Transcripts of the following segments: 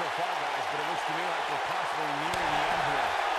so far, guys, but it looks to me like we're possibly nearing the end here.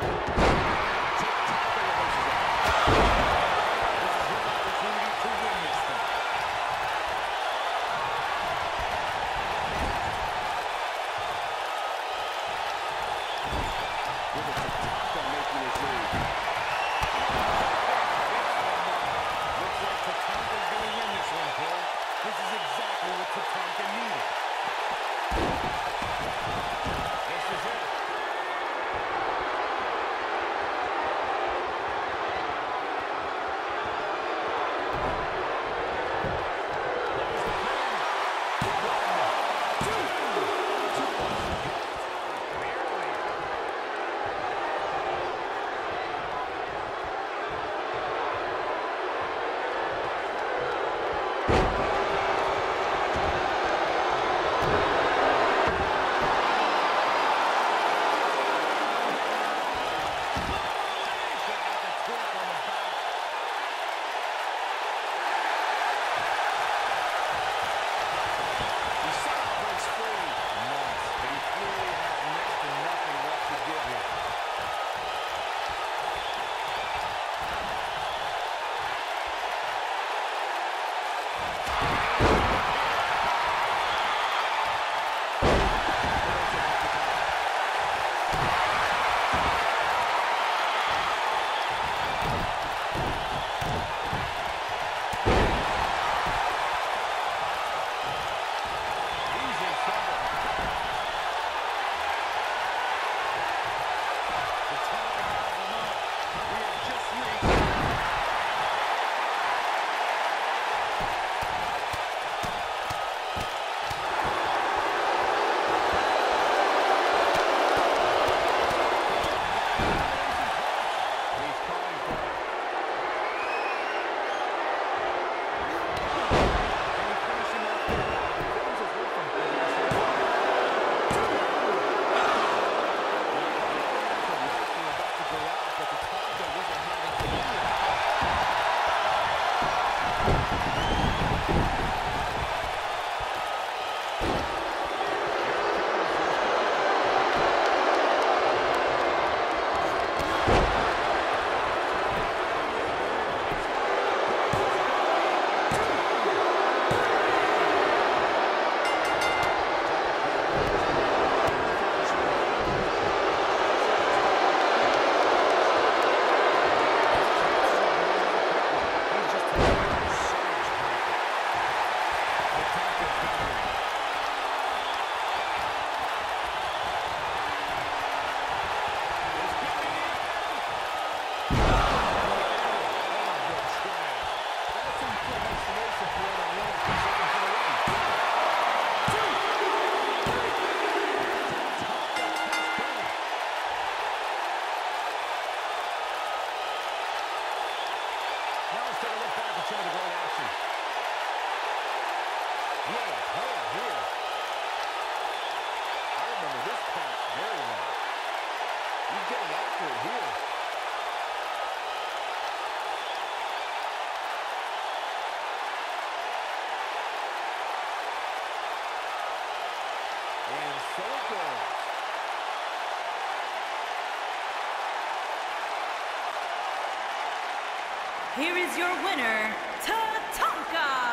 Bye. Bye. after it here. And so it goes. Here is your winner, Tatanka.